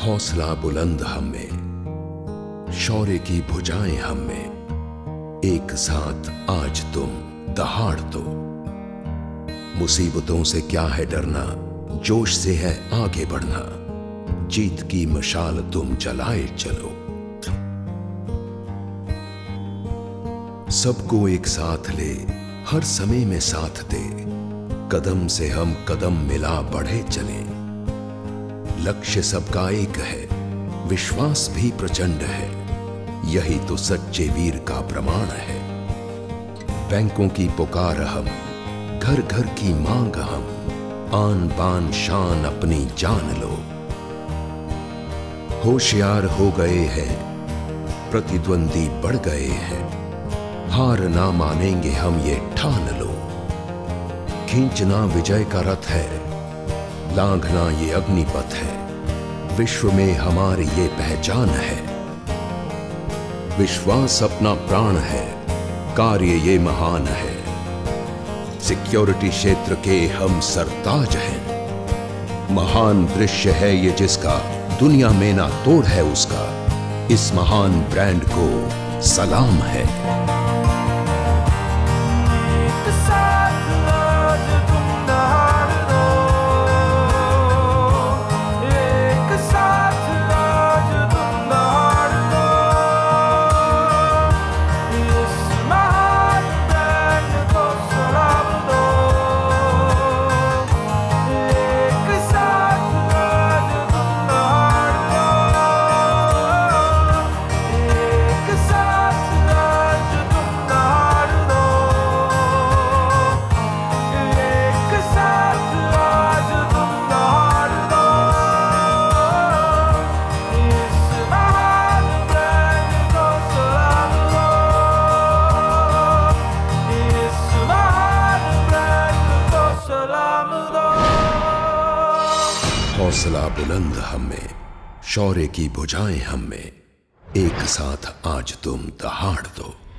हौसला बुलंद हम में शौर्य की भुजाएँ हम में एक साथ आज तुम दहाड़ दो। मुसीबतों से क्या है डरना, जोश से है आगे बढ़ना, जीत की मशाल तुम जलाए चलो। सबको एक साथ ले, हर समय में साथ दे, कदम से हम कदम मिला बढ़े चले। लक्ष्य सबका एक है, विश्वास भी प्रचंड है। यही तो सच्चे वीर का प्रमाण है। बैंकों की पुकार हम घर घर की मांग हम आन बान शान अपनी जान लो। होशियार हो गए हैं, प्रतिद्वंदी बढ़ गए हैं। हार ना मानेंगे हम ये ठान लो। खींचना विजय का रथ है लांघना ये अग्निपथ है। विश्व में हमारी ये पहचान है। विश्वास अपना प्राण है। कार्य ये महान है। सिक्योरिटी क्षेत्र के हम सरताज हैं। महान दृश्य है ये जिसका दुनिया में ना तोड़ है उसका। इस महान ब्रांड को सलाम है। हौसला बुलंद हम में, शौर्य की भुजाएँ हम में। एक साथ आज तुम दहाड़ दो।